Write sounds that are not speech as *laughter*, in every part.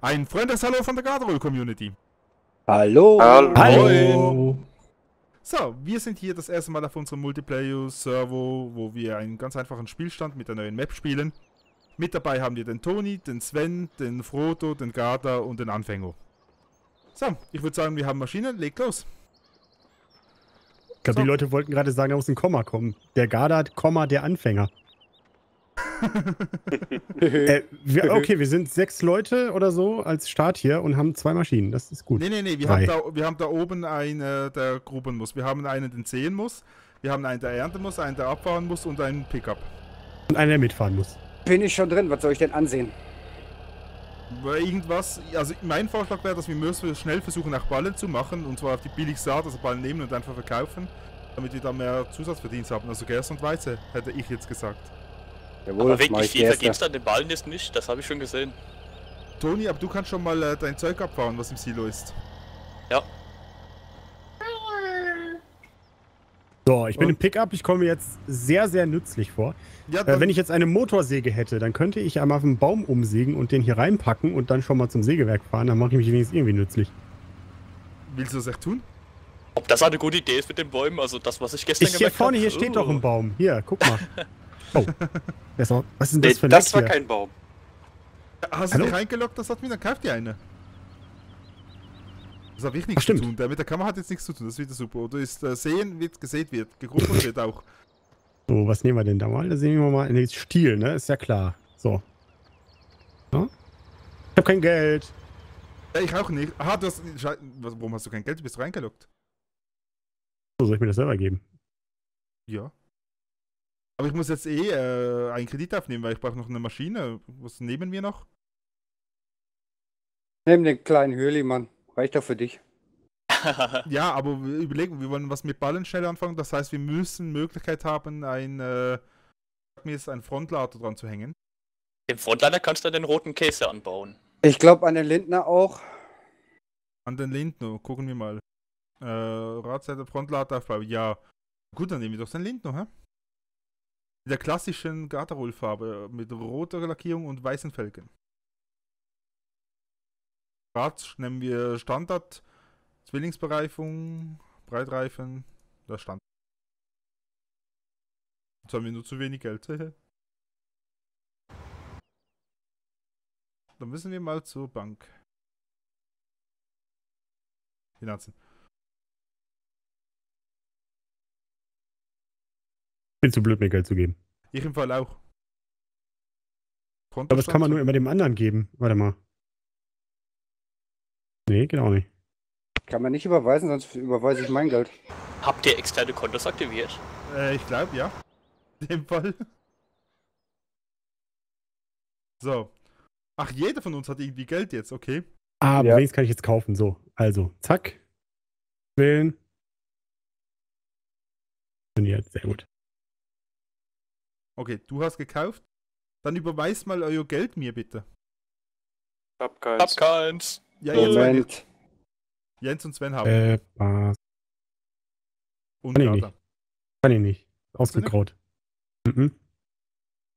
Ein freundliches Hallo von der Garderoll Community. Hallo. Hallo. Hallo. So, wir sind hier das erste Mal auf unserem Multiplayer-Server, wo wir einen ganz einfachen Spielstand mit der neuen Map spielen. Mit dabei haben wir den Toni, den Sven, den Frodo, den Garda und den Anfänger. So, ich würde sagen, wir haben Maschinen, legt los. Ich glaube, So. die Leute wollten gerade sagen, da muss ein Komma kommen. Der Garda hat Komma, der Anfänger. *laughs* Äh, wir, *laughs* okay, wir sind sechs Leute oder so als Start hier und haben zwei Maschinen. Das ist gut. Nee, nee, nee, wir Drei. haben, da, wir haben da oben einen, der gruben muss. Wir haben einen, den sehen muss. Wir haben einen, der ernten muss, einen, der abfahren muss und einen Pickup. Und einer, der mitfahren muss. Bin ich schon drin, was soll ich denn ansehen? Weil Irgendwas, also mein Vorschlag wäre, dass wir schnell versuchen, nach Ballen zu machen. Und zwar auf die billigste Art, also Ballen nehmen und einfach verkaufen. Damit wir da mehr Zusatzverdienst haben. Also Gerst und Weize, hätte ich jetzt gesagt. Jawohl, Aber wirklich ich viel erste. an den Ballen ist nicht, das habe ich schon gesehen. Toni, aber du kannst schon mal äh, dein Zeug abfahren, was im Silo ist. Ja. So, ich bin Und? im Pickup. Ich komme mir jetzt sehr, sehr nützlich vor. Ja, Äh, wenn ich jetzt eine Motorsäge hätte, dann könnte ich einmal auf einen Baum umsägen und den hier reinpacken und dann schon mal zum Sägewerk fahren. Dann mache ich mich wenigstens irgendwie nützlich. willst du das echt tun? Ob das eine gute Idee ist mit den Bäumen, also das, was ich gestern Ich hier gemerkt vorne, hab, hier steht oh. doch ein Baum. Hier, guck mal. *laughs* Oh. Was ist denn Nee, das für ein das Leck war hier? kein Baum. Hast Hallo? du reingeloggt, das hat mir, dann kauft dir eine. Das habe ich Ach, nichts zu stimmt. tun. Der mit der Kamera hat jetzt nichts zu tun, das ist wieder super. Oder ist äh, sehen wird, gesehen wird, gegruppelt wird auch. So, was nehmen wir denn da mal? Da sehen wir mal. Nee, Stiel, ne? Ist ja klar. So. Ja? Ich hab kein Geld. Ja, ich auch nicht. Aha, du hast. Warum hast du kein Geld? Du bist reingeloggt. So, soll ich mir das selber geben? Ja. Aber ich muss jetzt eh äh, einen Kredit aufnehmen, weil ich brauche noch eine Maschine. Was nehmen wir noch? Nimm den kleinen Hürli, Mann. Reicht doch für dich. *laughs* Ja, aber wir überlegen, wir wollen was mit Ballen schnell anfangen. Das heißt, wir müssen Möglichkeit haben, ein, äh, mir ein Frontlader dran zu hängen. Im Frontliner kannst du den roten Käse anbauen. Ich glaube an den Lindner auch. An den Lindner, gucken wir mal. Äh, Radseite Frontladeaufbau, ja. Gut, dann nehmen wir doch den Lindner, hä? Der klassischen Garderol-Farbe mit roter Lackierung und weißen Felgen. Rad nehmen wir Standard, Zwillingsbereifung, Breitreifen, das Standard. Jetzt haben wir nur zu wenig Geld. *laughs* Dann müssen wir mal zur Bank. Finanzen. Bin zu blöd, mir Geld zu geben. Ich im Fall auch. Aber das kann man nur immer dem anderen geben. Warte mal. Nee, geht auch nicht. Kann man nicht überweisen, sonst überweise ich mein Geld. Habt ihr externe Kontos aktiviert? Äh, ich glaube, ja. In dem Fall. So. Ach, jeder von uns hat irgendwie Geld jetzt, okay. Ah, aber Ja. wenigstens kann ich jetzt kaufen. So, also, zack. Wählen. Funktioniert, sehr gut. Okay, du hast gekauft. Dann überweist mal euer Geld mir bitte. Ich hab Hab keins. keins. Ja, ihr zwei. Moment. Jens und Sven haben. Äh, was? und kann ich nicht. Kann ich nicht. Ausgegraut. Mhm.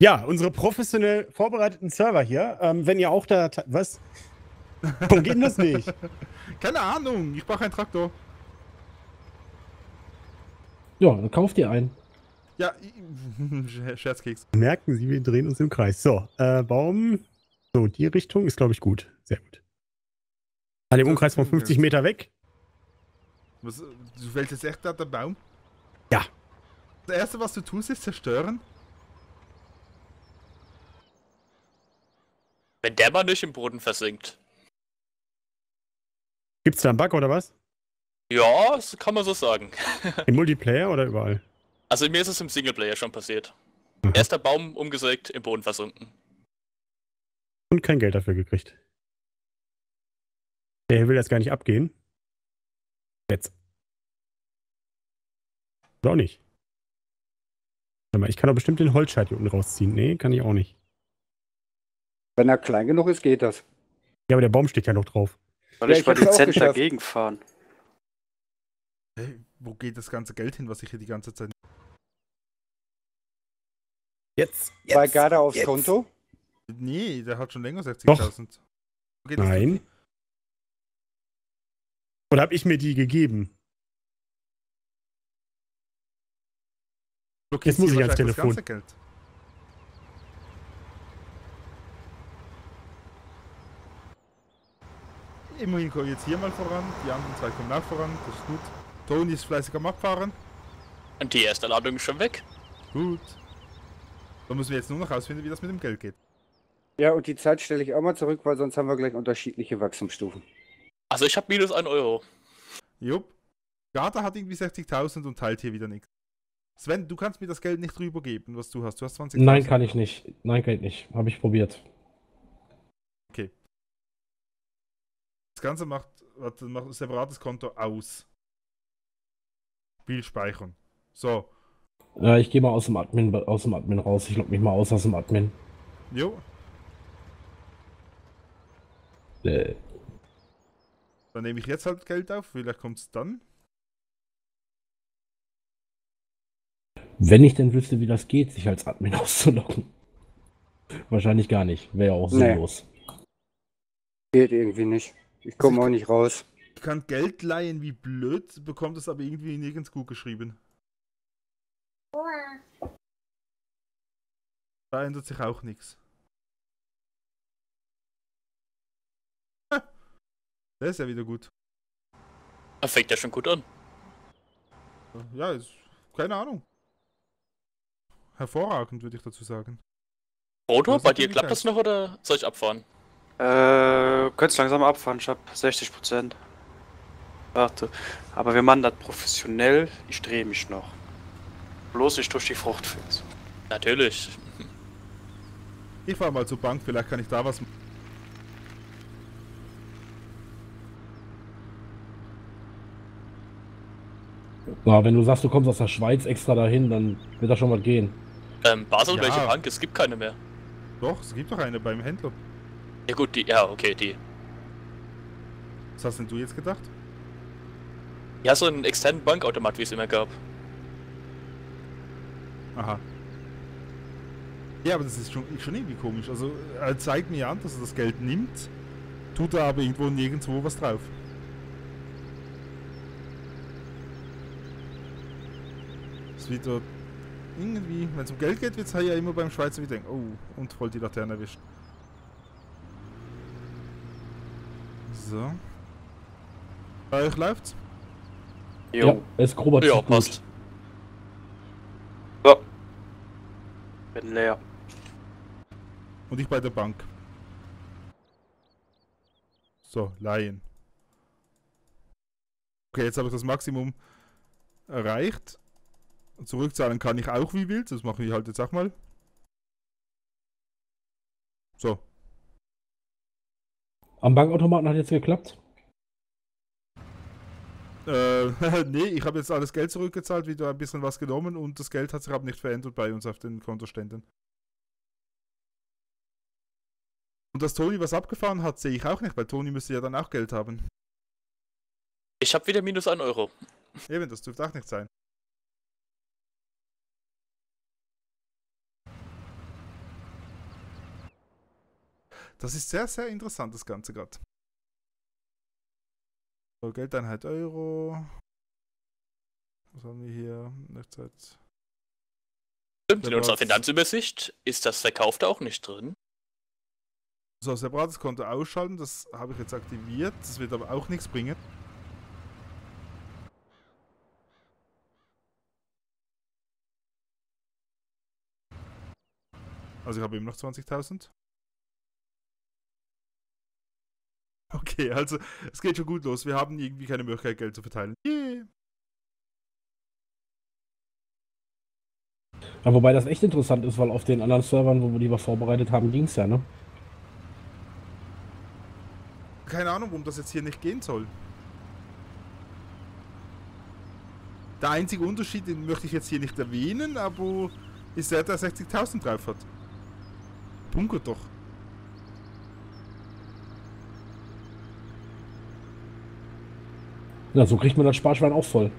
Ja, unsere professionell vorbereiteten Server hier. Ähm, wenn ihr auch da. Was? Warum geht denn das nicht? *laughs* Keine Ahnung, ich brauche einen Traktor. Ja, dann kauft ihr einen. Ja, *laughs* Scherzkeks. Merken Sie, wir drehen uns im Kreis. So, äh, Baum. So, die Richtung ist, glaube ich, gut. Sehr gut. An dem Umkreis von gut, 50 ja. Meter weg. Was, du fällst jetzt echt an den Baum? Ja. Das erste, was du tust, ist zerstören. Wenn der mal nicht im Boden versinkt. Gibt's da einen Bug oder was? Ja, das kann man so sagen. *laughs* Im Multiplayer oder überall? Also mir ist es im Singleplayer schon passiert. Mhm. Erster Baum umgesägt, im Boden versunken. Und kein Geld dafür gekriegt. Der will jetzt gar nicht abgehen. Jetzt. Oder auch nicht. Warte mal, ich kann doch bestimmt den Holzscheit hier unten rausziehen. Nee, kann ich auch nicht. Wenn er klein genug ist, geht das. Ja, aber der Baum steht ja noch drauf. Soll Ja, ich ich mal dezent dagegen fahren? Hey, wo geht das ganze Geld hin, was ich hier die ganze Zeit. Jetzt. Bei Garda aufs jetzt. Konto. Nee, der hat schon länger 60.000. Geht das Nein. nicht? Oder habe ich mir die gegeben? Blockierst Jetzt muss ich ans Telefon. Das ganze Geld. Immerhin kommen jetzt hier mal voran, die anderen zwei kommen auch voran, das ist gut. Toni ist fleißig am Abfahren. Und die erste Ladung ist schon weg. Gut. Dann müssen wir jetzt nur noch herausfinden, wie das mit dem Geld geht. Ja, und die Zeit stelle ich auch mal zurück, weil sonst haben wir gleich unterschiedliche Wachstumsstufen. Also ich habe minus 1 Euro. Jupp. Garda hat irgendwie 60.000 und teilt hier wieder nichts. Sven, du kannst mir das Geld nicht rübergeben, was du hast. Du hast 20.000. Nein, kann ich nicht. Nein, geht nicht. Habe ich probiert. Das Ganze macht, warte, macht ein separates Konto aus. Spiel speichern. So. Ja, ich gehe mal aus dem Admin aus dem Admin raus. Ich logge mich mal aus aus dem Admin. Jo. Äh, Dann nehme ich jetzt halt Geld auf. Vielleicht kommt es dann. wenn ich denn wüsste, wie das geht, sich als Admin *laughs* auszuloggen. Wahrscheinlich gar nicht. Wäre ja auch Nee. sinnlos. Geht irgendwie nicht. Ich komme auch nicht raus. Ich kann Geld leihen wie blöd, bekommt es aber irgendwie nirgends gut geschrieben. Da ändert sich auch nichts. *laughs* Der ist ja wieder gut. Das fängt ja schon gut an. Ja, ist, keine Ahnung. Hervorragend, würde ich dazu sagen. Das bei dir klappt das noch oder soll ich abfahren? Äh, könntest langsam abfahren, ich hab 60 Prozent. Warte. Aber wir machen das professionell, ich drehe mich noch. Bloß nicht durch die Fruchtfilz. Natürlich. Ich fahre mal zur Bank, vielleicht kann ich da was machen. Na, wenn du sagst, du kommst aus der Schweiz extra dahin, dann wird da schon was gehen. Ähm, Basel, Ja. welche Bank? Es gibt keine mehr. Doch, es gibt doch eine beim Händler. Ja gut, die, ja, okay, die. Was hast denn du jetzt gedacht? Ja, so einen externen Bankautomat, wie es immer gab. Aha. Ja, aber das ist schon, schon irgendwie komisch. Also, er zeigt mir an, dass er das Geld nimmt, tut er aber irgendwo nirgendwo was drauf. Es wird dort irgendwie, wenn es um Geld geht, wird es ja immer beim Schweizer wieder denken, oh, und voll die Laterne erwischt. So. Bei euch läuft's? Jo. Ja, ist grober Ja, Zug gut. passt. So. Bin leer. Und ich bei der Bank. So, leihen. Okay, jetzt habe ich das Maximum erreicht. Zurückzahlen kann ich auch wie wild. Das mache ich halt jetzt auch mal. So. Am Bankautomaten hat jetzt geklappt. Äh, *laughs* nee, ich habe jetzt alles Geld zurückgezahlt, wieder ein bisschen was genommen und das Geld hat sich aber nicht verändert bei uns auf den Kontoständen. Und dass Toni was abgefahren hat, sehe ich auch nicht, weil Toni müsste ja dann auch Geld haben. Ich habe wieder minus 1 Euro. Eben, das dürfte auch nicht sein. Das ist sehr, sehr interessant, das Ganze gerade. So, Geldeinheit Euro. Was haben wir hier? Echtzeit. Stimmt, in unserer. Finanzübersicht ist das Verkaufte auch nicht drin. So, separates Konto ausschalten, das habe ich jetzt aktiviert. Das wird aber auch nichts bringen. Also ich habe immer noch 20.000. Okay, also es geht schon gut los. Wir haben irgendwie keine Möglichkeit, Geld zu verteilen. Yeah. Ja, wobei das echt interessant ist, weil auf den anderen Servern, wo wir die was vorbereitet haben, ging es ja, ne? Keine Ahnung, warum das jetzt hier nicht gehen soll. Der einzige Unterschied, den möchte ich jetzt hier nicht erwähnen, aber ist der, der 60.000 drauf hat. Bunkert doch. Ja, so kriegt man das Sparschwein auch voll.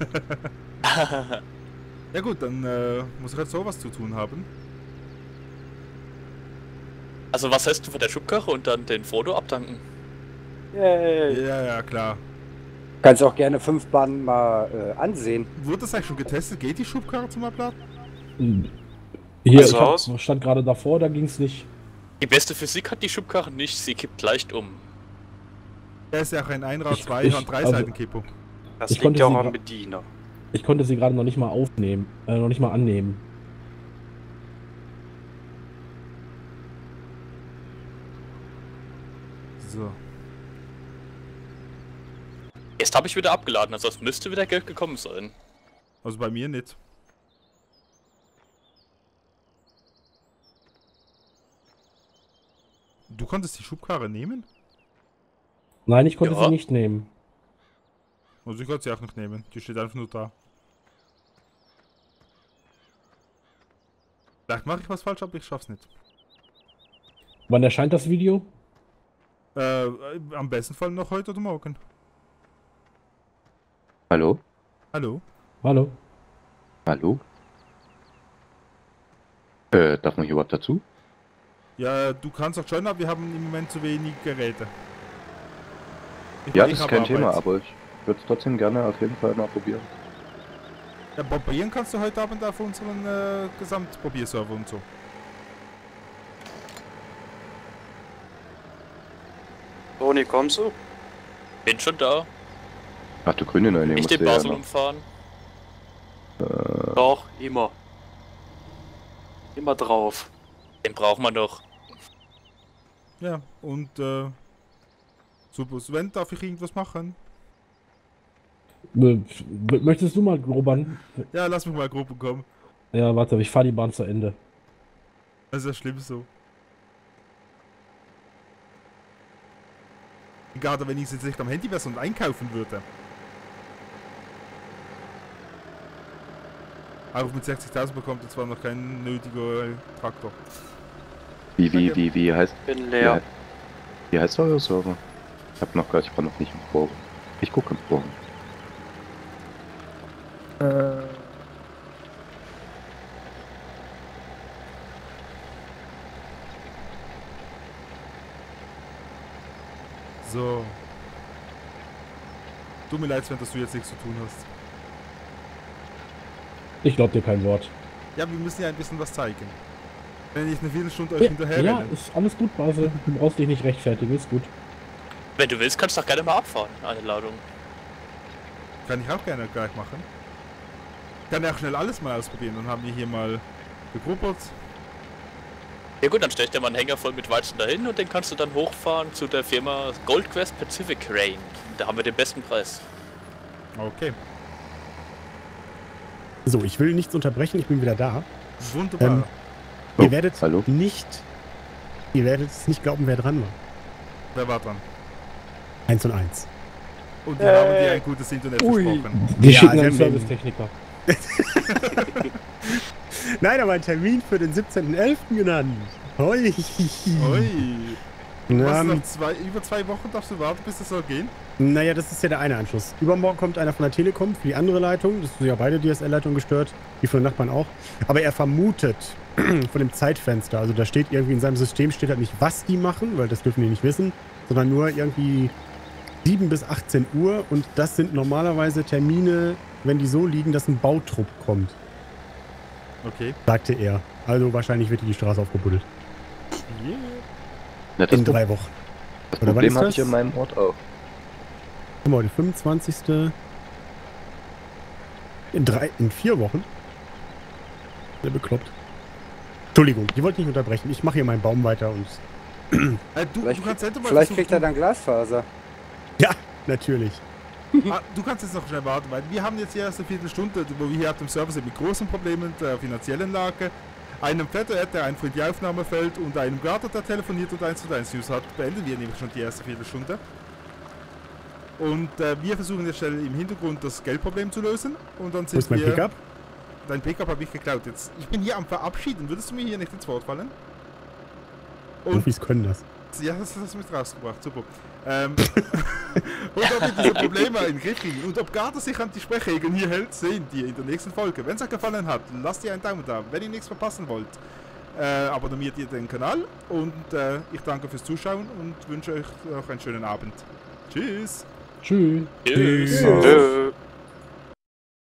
*laughs* Ja gut, dann äh, muss ich halt sowas zu tun haben. Also was heißt du von der Schubkarre und dann den Foto abdanken? Yay. Ja, ja, klar. Kannst auch gerne fünf Bahnen mal äh, ansehen. Wurde das eigentlich schon getestet? Geht die Schubkarre zum Abladen? Hm. Hier, Also ich hab, stand gerade davor, da ging es nicht. Die beste Physik hat die Schubkarre nicht, sie kippt leicht um. Er ist ja auch ein Einrad, zwei ich- und drei also-. Das Ich liegt konnte ja auch am Bediener. Ich konnte sie gerade noch nicht mal aufnehmen, äh, noch nicht mal annehmen. So. Jetzt habe ich wieder abgeladen, also es müsste wieder Geld gekommen sein. Also bei mir nicht. Du konntest die Schubkarre nehmen? Nein, ich konnte Ja. sie nicht nehmen. Also ich konnte sie auch nicht nehmen. Die steht einfach nur da. Vielleicht mache ich was falsch, aber ich schaff's nicht. Wann erscheint das Video? Äh, am besten Fall noch heute oder morgen. Hallo? Hallo? Hallo? Hallo? Äh, darf man hier überhaupt dazu? Ja, du kannst auch schon, aber wir haben im Moment zu wenig Geräte. Ich Ja, das ich ist habe kein Thema, aber ich würde es trotzdem gerne auf jeden Fall mal probieren. Ja, probieren kannst du heute Abend auf unseren äh, Gesamtprobierserver und so. Toni, kommst du? Bin schon da. Ach, du grüne Neue Nicht musst den ja Basel noch. umfahren. Doch, immer. Immer drauf. Den brauchen wir noch. Ja, und äh, super. Sven, darf ich irgendwas machen? Äh, Möchtest du mal grobern? Ja, lass mich mal grob kommen. Ja, warte, ich fahre die Bahn zu Ende. Das ist ja schlimm so. Gerade wenn ich jetzt nicht am Handy wäre und einkaufen würde. Auch mit 60.000 bekommt er zwar noch keinen nötigen äh, Traktor. Wie, wie, wie, wie heißt, Bin wie, leer. hei- wie heißt euer Server? Ich hab noch gar ich war noch nicht im Forum. Ich gucke im Forum. So. Tut mir leid, Sven, dass du jetzt nichts zu tun hast. Ich glaub dir kein Wort. Ja, wir müssen ja ein bisschen was zeigen. Wenn ich eine Viertelstunde euch Ja, hinterher ja, renne. ist alles gut, Basel. Du brauchst dich nicht rechtfertigen, ist gut. Wenn du willst, kannst du doch gerne mal abfahren. Eine Ladung. Kann ich auch gerne gleich machen. Kann ja auch schnell alles mal ausprobieren. Dann haben wir hier mal gegruppert. Ja gut, dann stell ich dir mal einen Hänger voll mit Weizen dahin und den kannst du dann hochfahren zu der Firma Goldquest Pacific Rain. Da haben wir den besten Preis. Okay. So, ich will nichts unterbrechen, ich bin wieder da. Wunderbar. Ähm, Oh, ihr werdet hallo? nicht. Ihr werdet es nicht glauben, wer dran war. Wer war dran? Eins und eins. Und wir haben dir ein gutes Internet Ui. versprochen. Die Ja, schicken einen Servicetechniker. *laughs* Nein, aber ein Termin für den 17.11. genannt. Hoi. Ui. Na, noch zwei, über zwei Wochen darfst du warten, bis es soll gehen? naja, das ist ja der eine Anschluss. Übermorgen kommt einer von der Telekom für die andere Leitung. Das sind ja beide DSL-Leitungen gestört. Die von den Nachbarn auch. Aber er vermutet *clears throat* von dem Zeitfenster. Also da steht irgendwie in seinem System steht halt nicht, was die machen, weil das dürfen die nicht wissen, sondern nur irgendwie 7 bis 18 Uhr. Und das sind normalerweise Termine, wenn die so liegen, dass ein Bautrupp kommt, Okay. sagte er. Also wahrscheinlich wird die Straße aufgebuddelt. Yeah. Das In drei Wochen. das oder Problem habe ich in meinem Ort auch. Guck mal, der 25. In drei, in vier Wochen? Sehr bekloppt. Entschuldigung, ich wollte nicht unterbrechen. Ich mache hier meinen Baum weiter und. Äh, du, Vielleicht, du kannst vielleicht kriegt er dann Glasfaser. *laughs* Ja, natürlich. Ah, du kannst jetzt noch schnell warten, weil wir haben jetzt die erste Viertelstunde, wo wir hier auf dem Server sind mit großen Problemen der finanziellen Lage, einem Flathead, der einfach in die Aufnahme fällt und einem Garter, der telefoniert und 1 zu 1 News hat, beenden wir nämlich schon die erste Viertelstunde. Und äh, wir versuchen jetzt schnell im Hintergrund das Geldproblem zu lösen und dann Wo sind ist mein wir... Pickup? Dein Pickup habe ich geklaut jetzt. Ich bin hier am Verabschieden, würdest du mir hier nicht ins Wort fallen? Und Profis können das. Ja, das hast du mit rausgebracht, super. Ähm, *laughs* und ob wir diese Probleme in den Griff kriegen und ob Garter sich an die Sprechregeln hier hält, sehen die in der nächsten Folge. Wenn es euch gefallen hat, lasst ihr einen Daumen da. Wenn ihr nichts verpassen wollt, äh, abonniert ihr den Kanal und äh, ich danke fürs Zuschauen und wünsche euch noch einen schönen Abend. Tschüss! Tschüss. Tschüss. Tschö.